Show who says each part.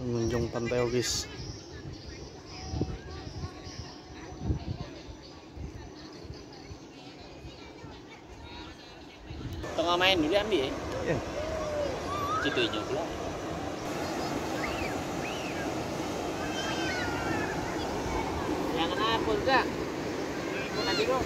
Speaker 1: pengunjung pantai guys
Speaker 2: tengah main dulu ambil ya?
Speaker 1: Ya iya.
Speaker 2: situ hijau pula. Yang apa enggak nanti kok